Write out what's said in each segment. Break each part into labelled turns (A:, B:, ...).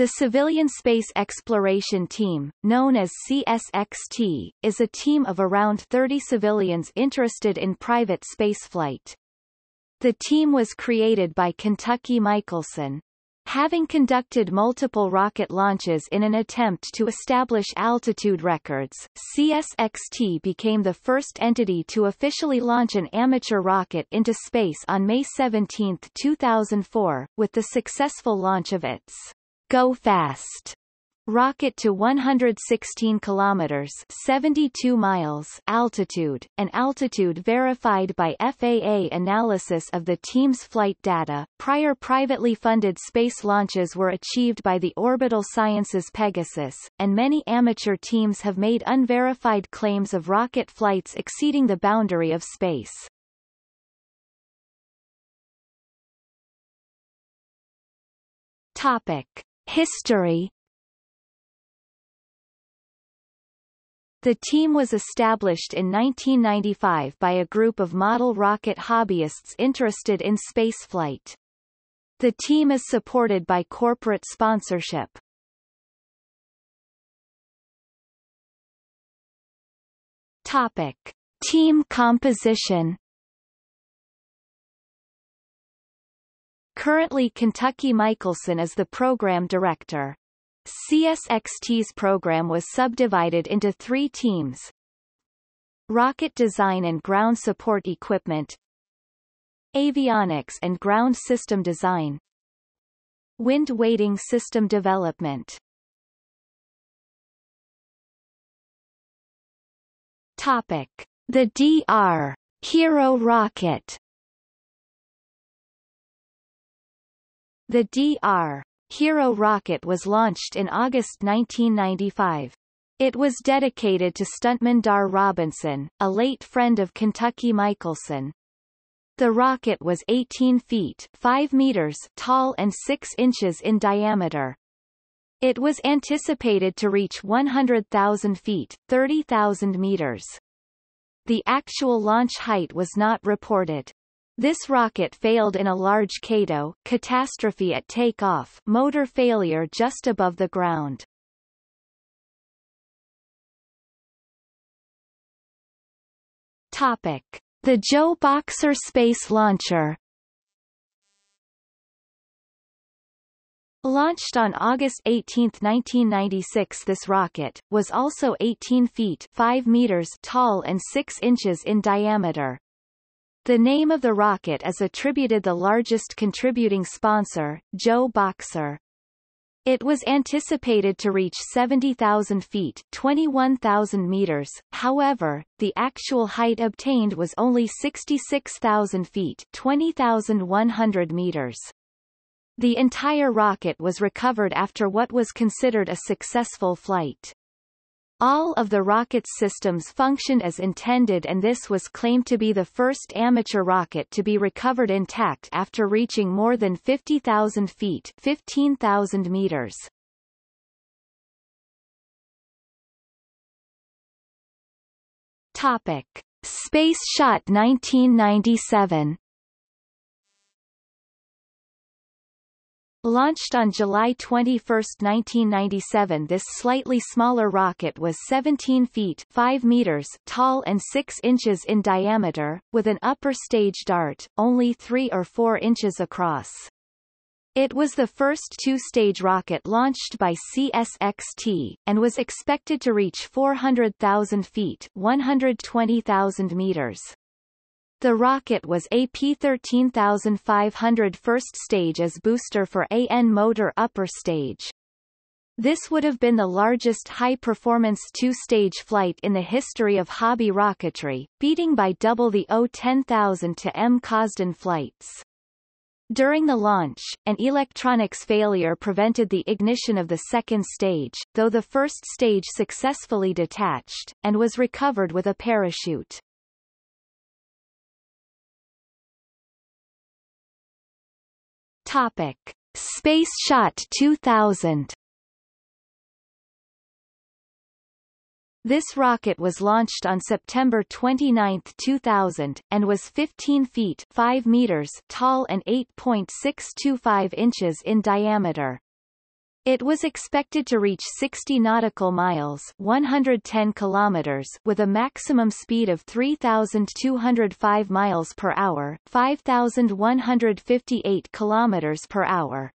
A: The Civilian Space Exploration Team, known as CSXT, is a team of around 30 civilians interested in private spaceflight. The team was created by Kentucky Michaelson. Having conducted multiple rocket launches in an attempt to establish altitude records, CSXT became the first entity to officially launch an amateur rocket into space on May 17, 2004, with the successful launch of its GoFast rocket to 116 kilometers 72 miles altitude, an altitude verified by FAA analysis of the team's flight data. Prior privately funded space launches were achieved by the Orbital Sciences Pegasus, and many amateur teams have made unverified claims of rocket flights exceeding the boundary of space. Topic. History The team was established in 1995 by a group of model rocket hobbyists interested in spaceflight. The team is supported by corporate sponsorship. Topic. Team composition Currently Kentucky Michaelson is the program director. CSXT's program was subdivided into three teams. Rocket Design and Ground Support Equipment Avionics and Ground System Design Wind Weighting System Development Topic. The DR Hero rocket The DR. Hero rocket was launched in August 1995. It was dedicated to stuntman Dar Robinson, a late friend of Kentucky Michaelson. The rocket was 18 feet 5 meters tall and 6 inches in diameter. It was anticipated to reach 100,000 feet 30,000 meters. The actual launch height was not reported. This rocket failed in a large CATO catastrophe at takeoff motor failure just above the ground. Topic. The Joe Boxer Space Launcher Launched on August 18, 1996 this rocket, was also 18 feet 5 meters tall and 6 inches in diameter. The name of the rocket is attributed the largest contributing sponsor, Joe Boxer. It was anticipated to reach 70,000 feet 21,000 meters, however, the actual height obtained was only 66,000 feet 20,100 meters. The entire rocket was recovered after what was considered a successful flight. All of the rocket's systems functioned as intended and this was claimed to be the first amateur rocket to be recovered intact after reaching more than 50,000 feet 15,000 meters. Topic. Space Shot 1997 Launched on July 21, 1997 this slightly smaller rocket was 17 feet 5 meters tall and 6 inches in diameter, with an upper stage dart, only 3 or 4 inches across. It was the first two-stage rocket launched by CSXT, and was expected to reach 400,000 feet 120,000 meters. The rocket was a P13500 first stage as booster for AN motor upper stage. This would have been the largest high-performance two-stage flight in the history of hobby rocketry, beating by double the O-10000 to M. Cosden flights. During the launch, an electronics failure prevented the ignition of the second stage, though the first stage successfully detached, and was recovered with a parachute. Topic: Space Shot 2000. This rocket was launched on September 29, 2000, and was 15 feet 5 meters tall and 8.625 inches in diameter. It was expected to reach 60 nautical miles 110 kilometers with a maximum speed of 3,205 miles per hour 5,158 kilometers per hour.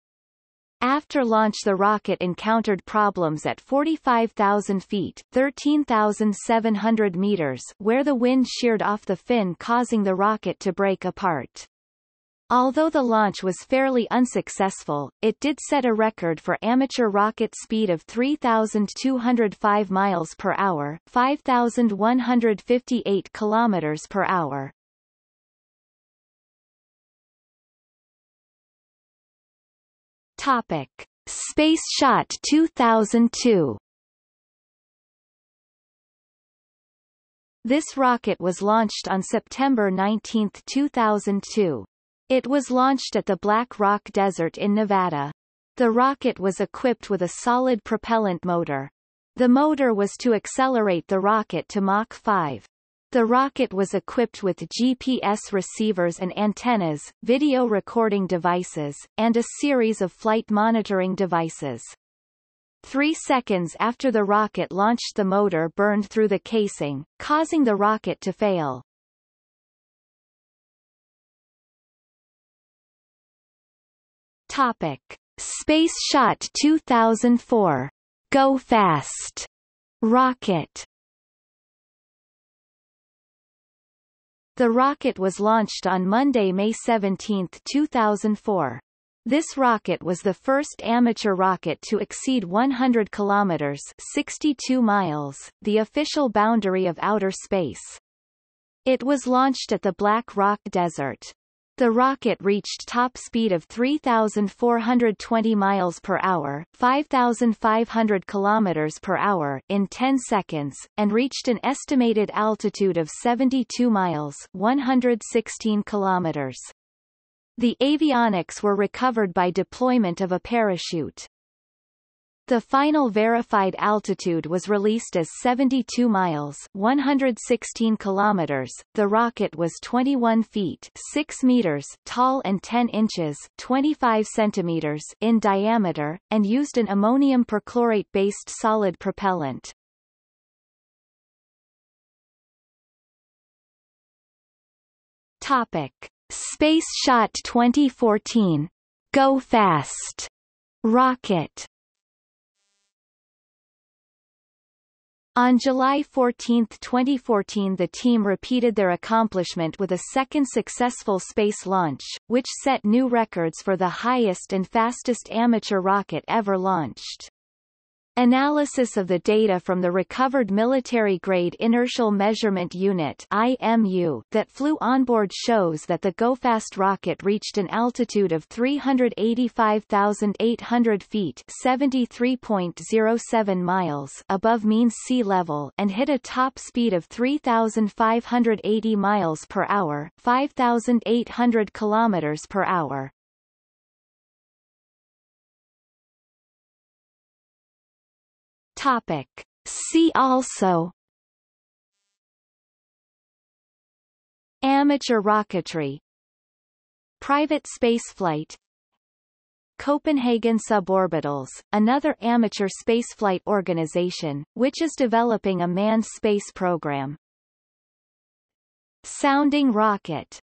A: After launch the rocket encountered problems at 45,000 feet 13,700 meters where the wind sheared off the fin causing the rocket to break apart. Although the launch was fairly unsuccessful, it did set a record for amateur rocket speed of 3,205 miles per hour 5,158 kilometers per hour. Topic. Space Shot 2002 This rocket was launched on September 19, 2002. It was launched at the Black Rock Desert in Nevada. The rocket was equipped with a solid propellant motor. The motor was to accelerate the rocket to Mach 5. The rocket was equipped with GPS receivers and antennas, video recording devices, and a series of flight monitoring devices. Three seconds after the rocket launched the motor burned through the casing, causing the rocket to fail. Topic: Space Shot 2004. GoFast. Rocket. The rocket was launched on Monday, May 17, 2004. This rocket was the first amateur rocket to exceed 100 kilometers 62 miles, the official boundary of outer space. It was launched at the Black Rock Desert. The rocket reached top speed of 3,420 miles per hour 5,500 kilometers per hour in 10 seconds, and reached an estimated altitude of 72 miles 116 kilometers. The avionics were recovered by deployment of a parachute. The final verified altitude was released as 72 miles 116 kilometers. The rocket was 21 feet 6 meters tall and 10 inches 25 centimeters in diameter, and used an ammonium perchlorate-based solid propellant. Topic. Space Shot 2014. GoFast. Rocket On July 14, 2014 the team repeated their accomplishment with a second successful space launch, which set new records for the highest and fastest amateur rocket ever launched. Analysis of the data from the recovered military-grade inertial measurement unit IMU that flew onboard shows that the GoFast rocket reached an altitude of 385,800 feet 73.07 miles above mean sea level and hit a top speed of 3,580 miles per hour 5,800 kilometers per hour. Topic. See also Amateur rocketry Private spaceflight Copenhagen Suborbitals, another amateur spaceflight organization, which is developing a manned space program. Sounding rocket